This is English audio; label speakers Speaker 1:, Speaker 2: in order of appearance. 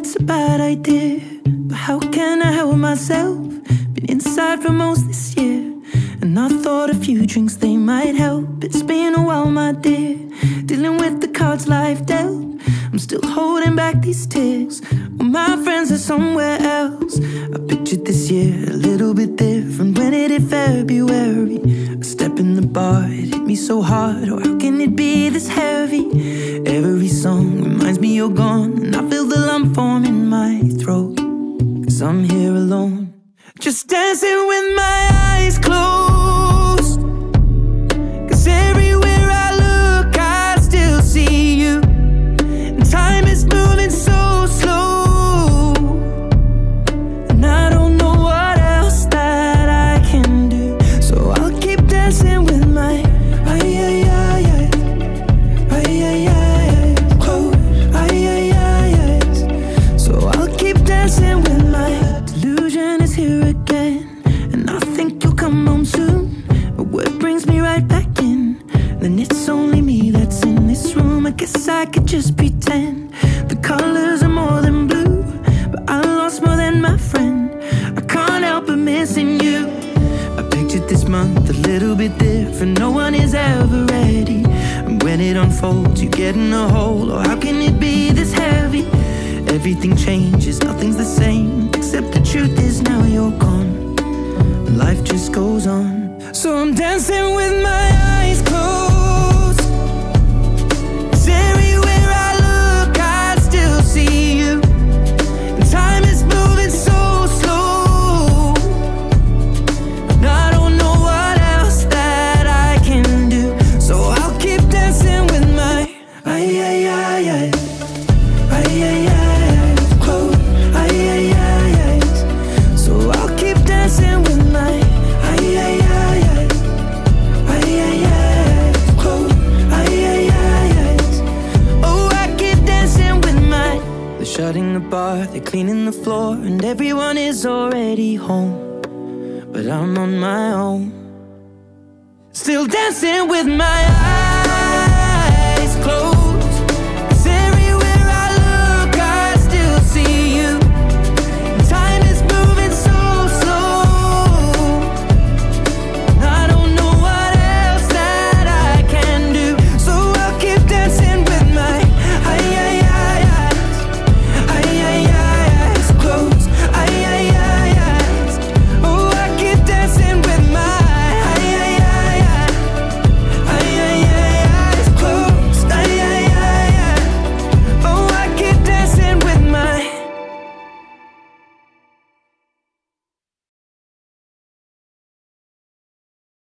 Speaker 1: it's a bad idea, but how can I help myself? Been inside for most this year, and I thought a few drinks they might help. It's been a while, my dear, dealing with the cards life dealt. I'm still holding back these tears. Well, my friends are somewhere else. I pictured this year a little bit different when it hit February. A step in the bar, it hit me so hard. Or how can it be this heavy? Every song reminds me you're gone, and I feel the lump form in my throat. Cause I'm here alone, just dancing with my pretend the colors are more than blue. But I lost more than my friend. I can't help but missing you. I pictured this month a little bit different. No one is ever ready. And when it unfolds, you get in a hole. Or how can it be this heavy? Everything changes, nothing's the same. Except the truth is now you're gone. Life just goes on. So I'm dancing with my shutting the bar, they're cleaning the floor, and everyone is already home. But I'm on my own. Still dancing with my eyes.